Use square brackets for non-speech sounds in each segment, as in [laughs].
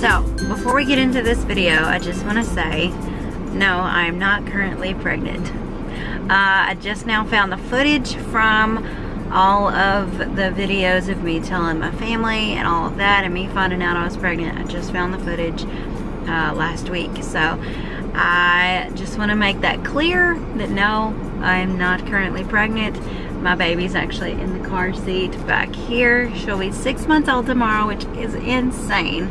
So, before we get into this video, I just want to say, no, I'm not currently pregnant. Uh, I just now found the footage from all of the videos of me telling my family and all of that and me finding out I was pregnant. I just found the footage uh, last week. So, I just want to make that clear that no, I'm not currently pregnant. My baby's actually in the car seat back here. She'll be six months old tomorrow, which is insane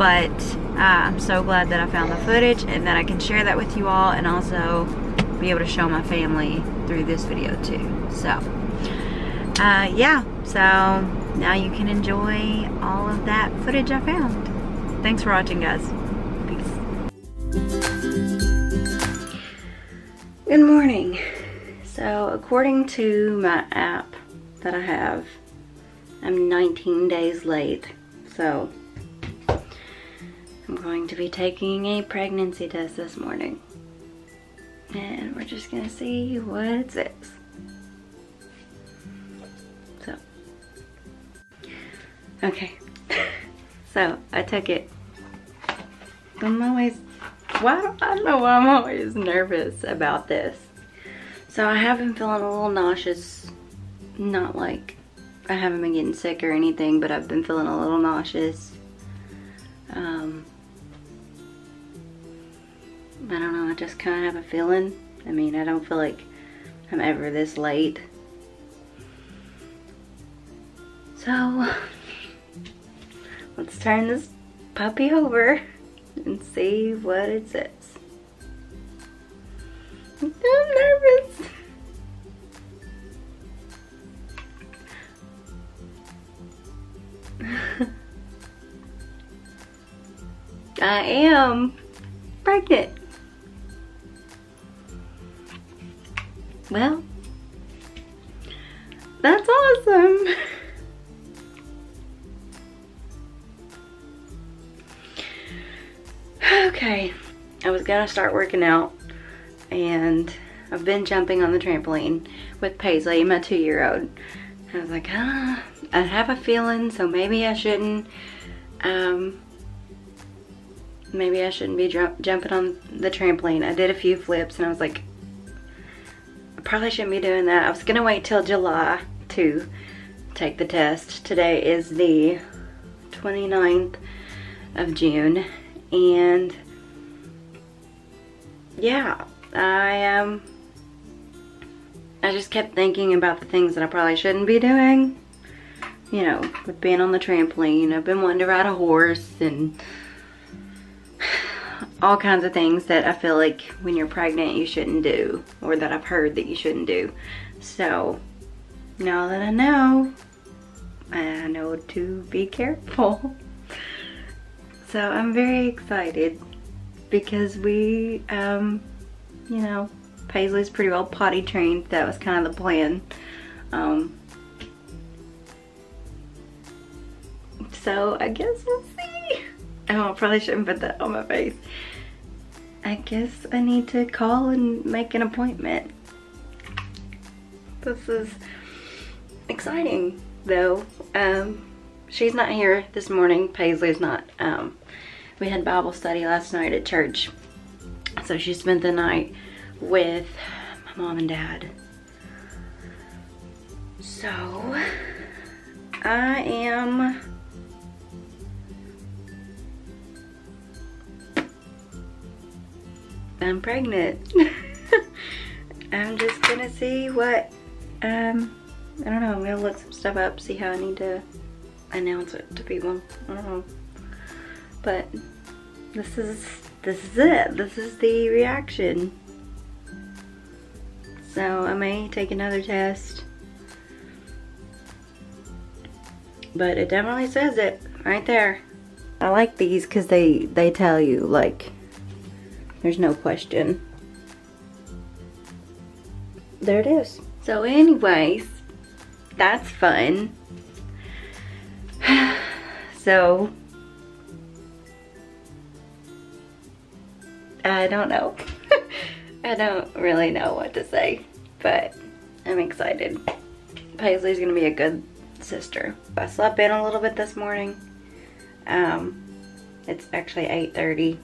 but uh, I'm so glad that I found the footage and that I can share that with you all and also be able to show my family through this video too. So, uh, yeah, so now you can enjoy all of that footage I found. Thanks for watching, guys. Peace. Good morning. So, according to my app that I have, I'm 19 days late. So, going to be taking a pregnancy test this morning. And we're just gonna see what it says. So, okay. [laughs] so, I took it. I'm always, why, I don't know why I'm always nervous about this. So I have been feeling a little nauseous. Not like I haven't been getting sick or anything, but I've been feeling a little nauseous. Um, I don't know, I just kind of have a feeling. I mean, I don't feel like I'm ever this late. So, [laughs] let's turn this puppy over and see what it says. I'm nervous. [laughs] I am pregnant. Well, that's awesome. okay, I was gonna start working out and I've been jumping on the trampoline with Paisley, my two-year-old. I was like, ah, I have a feeling, so maybe I shouldn't, um, maybe I shouldn't be jumping on the trampoline. I did a few flips and I was like, Probably shouldn't be doing that. I was gonna wait till July to take the test. Today is the 29th of June and yeah, I um I just kept thinking about the things that I probably shouldn't be doing. You know, with being on the trampoline. I've been wanting to ride a horse and all kinds of things that I feel like when you're pregnant you shouldn't do or that I've heard that you shouldn't do. So now that I know, I know to be careful. [laughs] So I'm very excited because we, um, you know, Paisley's pretty well potty trained. That was kind of the plan. Um, so I guess we'll see. [laughs] Oh, I probably shouldn't put that on my face. I guess I need to call and make an appointment. This is exciting though. Um, she's not here this morning. Paisley's not. Um, we had Bible study last night at church. So she spent the night with my mom and dad. So I am I'm pregnant. [laughs] I'm just gonna see what, um, I don't know, I'm gonna look some stuff up, see how I need to announce it to people. I don't know. But this is, this is it. This is the reaction. So I may take another test. But it definitely says it right there. I like these because they, they tell you like there's no question. There it is. So anyways, that's fun. [sighs] so, I don't know. [laughs] I don't really know what to say, but I'm excited. Paisley's gonna be a good sister. I slept in a little bit this morning. Um, It's actually 8.30.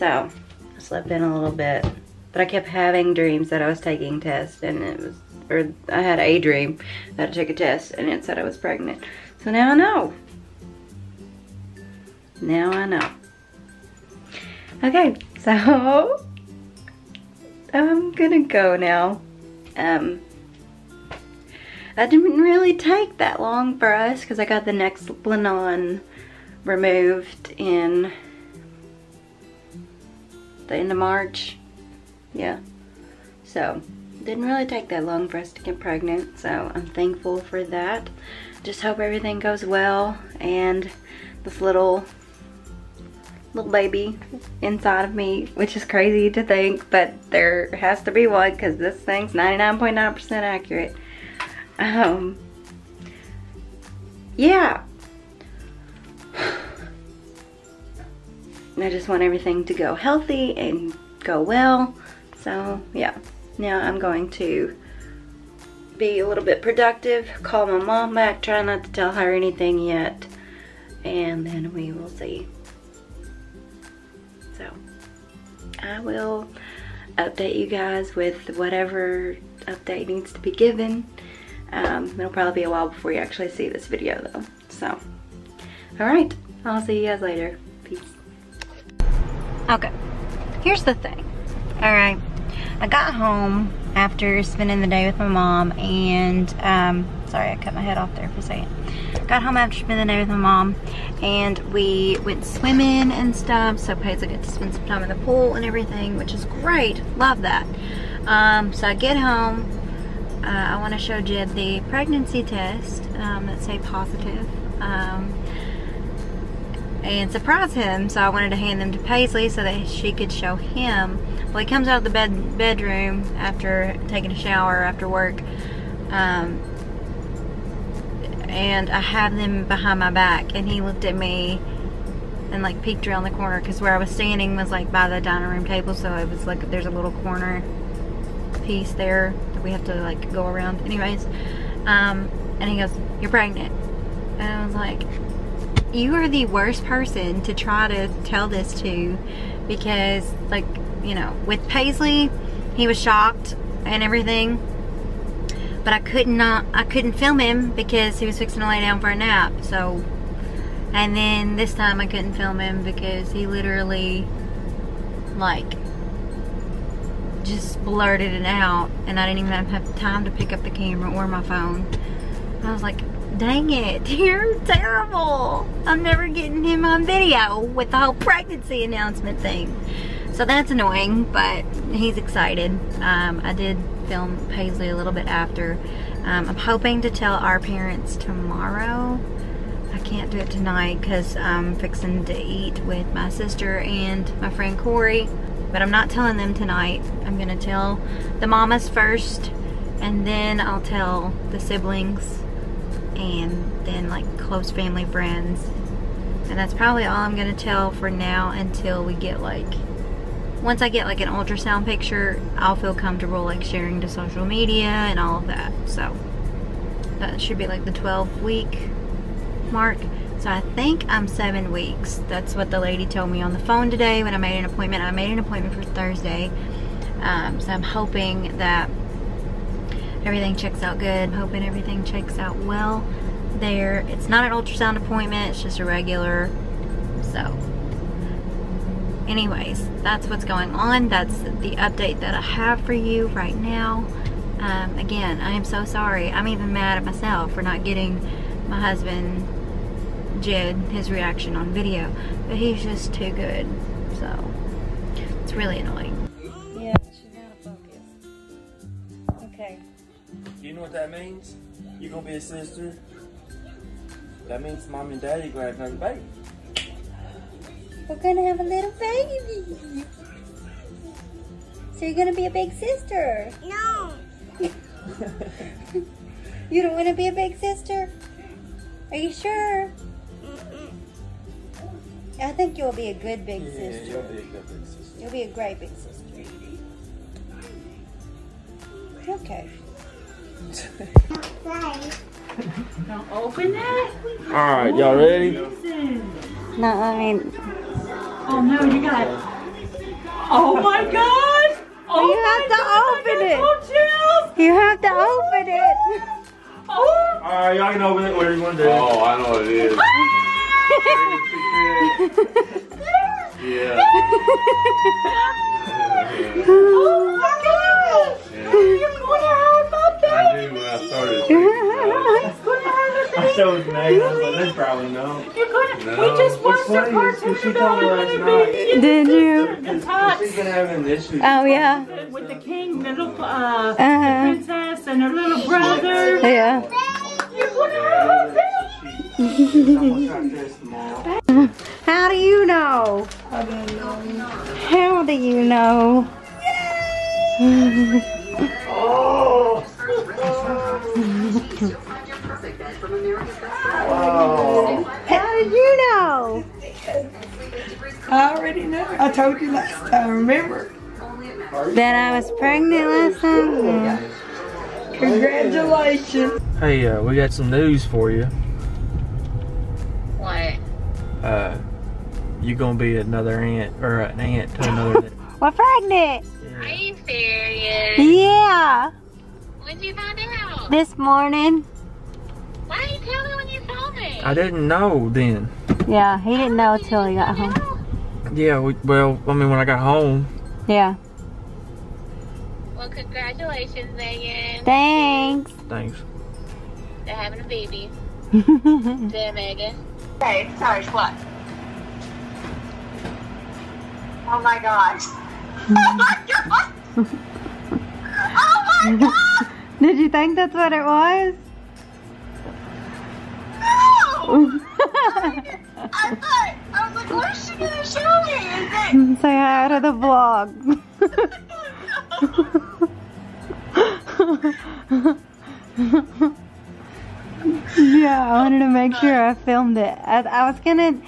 So, I slept in a little bit. But I kept having dreams that I was taking tests and it was, or I had a dream that I took a test and it said I was pregnant. So now I know. Now I know. Okay, so [laughs] I'm gonna go now. Um, that didn't really take that long for us because I got the Nexplanon removed in the end of March. Yeah. So, didn't really take that long for us to get pregnant. So, I'm thankful for that. Just hope everything goes well and this little little baby inside of me, which is crazy to think, but there has to be one because this thing's 99.9% .9 accurate. Um, yeah. I just want everything to go healthy and go well. So yeah, now I'm going to be a little bit productive, call my mom back, try not to tell her anything yet, and then we will see. So I will update you guys with whatever update needs to be given. Um, it'll probably be a while before you actually see this video though. So, all right, I'll see you guys later. Okay, here's the thing. All right, I got home after spending the day with my mom and, um, sorry, I cut my head off there for a second. Got home after spending the day with my mom and we went swimming and stuff. So Paisley got to spend some time in the pool and everything, which is great. Love that. Um, so I get home. Uh, I want to show Jed the pregnancy test um, that say positive. Um, and surprise him. So I wanted to hand them to Paisley so that she could show him. Well, he comes out of the bed bedroom after taking a shower after work. Um, and I have them behind my back and he looked at me and like peeked around the corner because where I was standing was like by the dining room table so it was like there's a little corner piece there that we have to like go around anyways um, and he goes you're pregnant and I was like you are the worst person to try to tell this to because like you know with Paisley he was shocked and everything but I could not I couldn't film him because he was fixing to lay down for a nap so and then this time I couldn't film him because he literally like just blurted it out and I didn't even have time to pick up the camera or my phone. I was like dang it [laughs] you're terrible I'm never getting him on video with the whole pregnancy announcement thing so that's annoying but he's excited um, I did film Paisley a little bit after. Um, I'm hoping to tell our parents tomorrow. I can't do it tonight because I'm fixing to eat with my sister and my friend Corey. But I'm not telling them tonight. I'm going to tell the mamas first and then I'll tell the siblings and then like close family friends. And that's probably all I'm to tell for now until we get like once I get like an ultrasound picture, I'll feel comfortable like sharing to social media and all of that. So that should be like the 12 week mark. So I think I'm seven weeks. That's what the lady told me on the phone today when I made an appointment. I made an appointment for Thursday. Um, so I'm hoping that everything checks out good. I'm hoping everything checks out well there. It's not an ultrasound appointment, it's just a regular. So anyways, that's what's going on. That's the update that I have for you right now. Um, again, I am so sorry. I'm even mad at myself for not getting my husband, Jed, his reaction on video. But he's just too good. So, it's really annoying. Know what that means? You're gonna be a sister. That means mom and daddy gonna have another baby. We're gonna have a little baby. So you're gonna be a big sister. No. [laughs] you don't wanna be a big sister? Are you sure? I think you'll be a good big Yeah, sister. you'll be a good big sister. You'll be a great big sister. Okay. Right. Don't open that. All right, y'all ready? No, I mean, Oh no, you got. Oh my god! Oh You my have to God, open it. got chills. you have to open it. Oh. Alright, y'all can open it. Whatever you want to do. Oh, I know what it is. Ah. yeah. [laughs] Oh my god! You're have a I baby. showed Meg. I was like, they probably know. You're gonna. No. We just watched a funny is 'cause cartoon she about told me last night. Did you? The She's tots. been having issues. Oh yeah. With the king, the little uh, Uh-huh. princess, and her little brother. Yeah. You're going to have a baby. I'm gonna try this tomorrow. How do you know? I don't know. How do you know? Told you last time, remember? That I was pregnant last time? Yeah. Congratulations. Hey, uh, we got some news for you. What? Uh, you gonna be another aunt or an aunt to another. [laughs] We're pregnant. Are you serious? Yeah. When'd you find out? This morning. Why didn't you tell me when you told me? I didn't know then. Yeah, he didn't know till he got home. Yeah, we, well, I mean, when I got home, Yeah. Well, congratulations, Megan, Thanks. thanks. They're having a baby. [laughs] yeah. There, Megan. Hey, sorry, what? Oh my gosh. [laughs] Oh my gosh. Oh my [laughs] god. Did you think that's what it was? No. I I was Say hi to the vlog. yeah, I wanted to make sure I filmed it. I, I was gonna.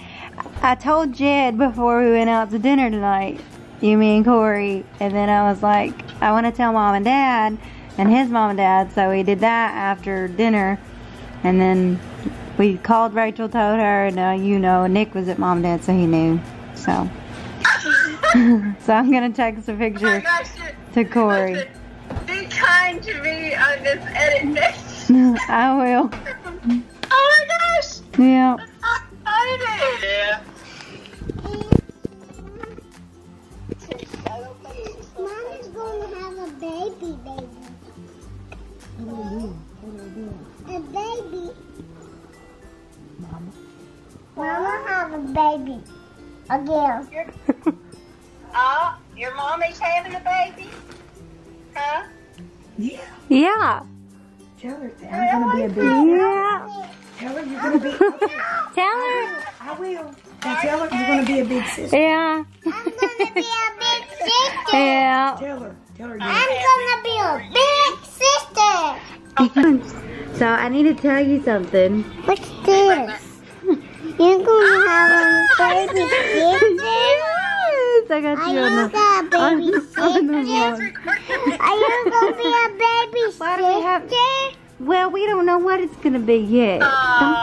I told Jed before we went out to dinner tonight, you, me, and Corey, and then I was like, I want to tell mom and dad, and his mom and dad. So we did that after dinner, and then we called Rachel, told her, and uh, you know, Nick was at mom and dad, so he knew. So, [laughs] so I'm gonna text a picture gosh. to Corey. Be kind to me on this edit next. [laughs] I will. [laughs] Oh my gosh. Yeah. I'm excited. Yeah. A [laughs] girl. Oh, your mommy's having a baby? Huh? Yeah. Yeah. Tell her that I'm gonna be a big. Yeah. Tell her you're gonna be. [laughs] Tell her. I will. And tell her you're gonna be a big sister. Yeah. I'm going to be a big sister. Yeah. Tell her. Tell her you're. I'm going to be a big sister. [laughs] So I need to tell you something. What's this? You're going to have a baby sister? Yes, I got Are you on the, a baby on, on the vlog. Are you going to be a baby Why do we have, Well, we don't know what it's gonna be yet. Don't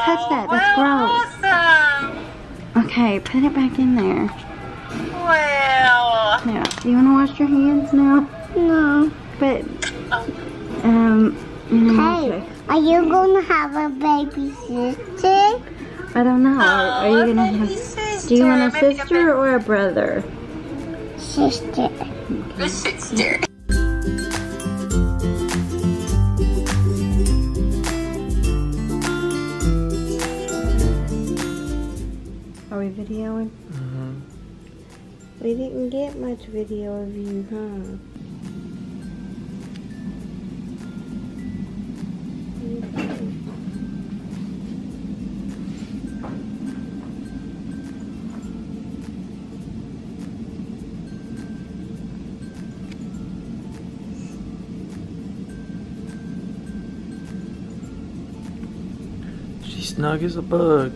touch that. That's gross. Awesome. Okay, put it back in there. Well, Yeah. Do you want to wash your hands now? No. But um, you know, Hey, okay. are you going to have a baby sister? I don't know. Are, are you gonna baby have? Do you want a Maybe sister or a brother? Sister. a sister. Are we videoing? Mhm. We didn't get much video of you, huh? Snug as a bug.